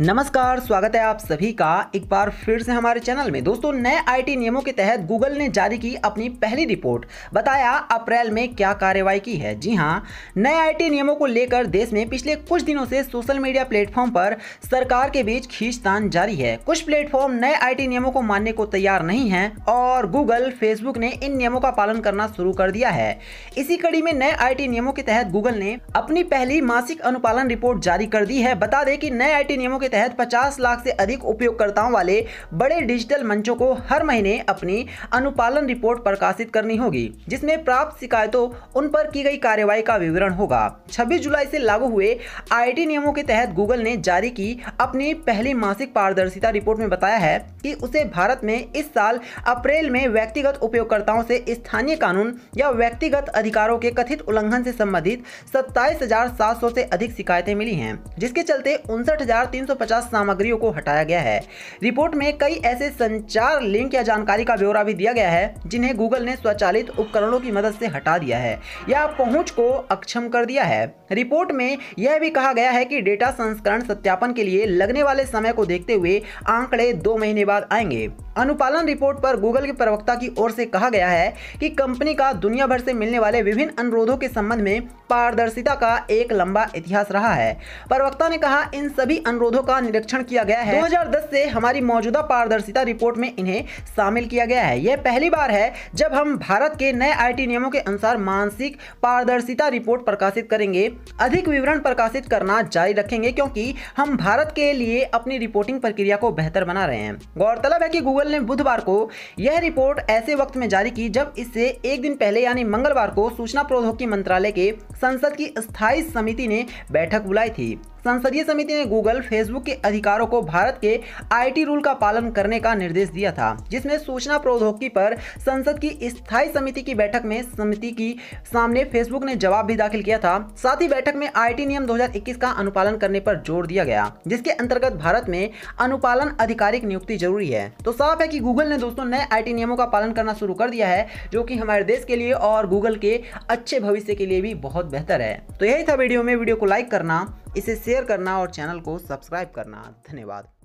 नमस्कार, स्वागत है आप सभी का एक बार फिर से हमारे चैनल में। दोस्तों, नए आईटी नियमों के तहत गूगल ने जारी की अपनी पहली रिपोर्ट। बताया, अप्रैल में क्या कार्रवाई की है? जी हाँ, नए आईटी नियमों को लेकर देश में पिछले कुछ दिनों से सोशल मीडिया प्लेटफॉर्म पर सरकार के बीच खींचतान जारी है। कुछ प्लेटफॉर्म नए आईटी नियमों को मानने को तैयार नहीं है और गूगल फेसबुक ने इन नियमों का पालन करना शुरू कर दिया है। इसी कड़ी में नए आईटी नियमों के तहत गूगल ने अपनी पहली मासिक अनुपालन रिपोर्ट जारी कर दी है। बता दें कि नए आईटी नियमों के तहत 50 लाख से अधिक उपयोगकर्ताओं वाले बड़े डिजिटल मंचों को हर महीने अपनी अनुपालन रिपोर्ट प्रकाशित करनी होगी, जिसमें प्राप्त शिकायतों, उन पर की गई कार्यवाही का विवरण होगा। 26 जुलाई से लागू हुए आईटी नियमों के तहत गूगल ने जारी की अपनी पहली मासिक पारदर्शिता रिपोर्ट में बताया है कि उसे भारत में इस साल अप्रैल में व्यक्तिगत उपयोगकर्ताओं से स्थानीय कानून या व्यक्तिगत अधिकारों के कथित उल्लंघन से संबंधित सत्ताईस से अधिक शिकायतें मिली हैं, जिसके चलते उनसठ सामग्रियों को हटाया गया है। रिपोर्ट में कई ऐसे संचार लिंक या जानकारी का ब्यौरा भी दिया गया है, जिन्हें गूगल ने स्वचालित उपकरणों की मदद से हटा दिया है। या पहुँच को अक्षम कर दिया है। रिपोर्ट में यह भी कहा गया है कि डेटा संस्करण सत्यापन के लिए लगने वाले समय को देखते हुए आंकड़े दो महीने बाद आएँगे। अनुपालन रिपोर्ट पर गूगल के प्रवक्ता की ओर से कहा गया है कि कंपनी का दुनिया भर से मिलने वाले विभिन्न अनुरोधों के संबंध में पारदर्शिता का एक लंबा इतिहास रहा है। प्रवक्ता ने कहा, इन सभी अनुरोधों का निरीक्षण किया गया है। 2010 से हमारी मौजूदा पारदर्शिता रिपोर्ट में इन्हें शामिल किया गया है। यह पहली बार है जब हम भारत के नए आईटी नियमों के अनुसार मानसिक पारदर्शिता रिपोर्ट प्रकाशित करेंगे। अधिक विवरण प्रकाशित करना जारी रखेंगे क्योंकि हम भारत के लिए अपनी रिपोर्टिंग प्रक्रिया को बेहतर बना रहे हैं। गौरतलब है कि गूगल ने बुधवार को यह रिपोर्ट ऐसे वक्त में जारी की जब इससे एक दिन पहले यानी मंगलवार को सूचना प्रौद्योगिकी मंत्रालय के संसद की स्थायी समिति ने बैठक बुलाई थी। संसदीय समिति ने गूगल, फेसबुक के अधिकारों को भारत के आईटी रूल का पालन करने का निर्देश दिया था, जिसमें सूचना प्रौद्योगिकी पर संसद की स्थायी समिति की बैठक में समिति की सामने फेसबुक ने जवाब भी दाखिल किया था। साथ ही बैठक में आईटी नियम 2021 का अनुपालन करने पर ज़ोर दिया गया, जिसके अंतर्गत भारत में अनुपालन आधिकारिक नियुक्ति ज़रूरी है। तो साफ़ है कि गूगल ने दोस्तों नए आईटी नियमों का पालन करना शुरू कर दिया है, जो कि हमारे देश के लिए और गूगल के अच्छे भविष्य के लिए भी बहुत बेहतर है। तो यही था वीडियो में। वीडियो को लाइक करना इसे शेयर करना और चैनल को सब्सक्राइब करना। धन्यवाद।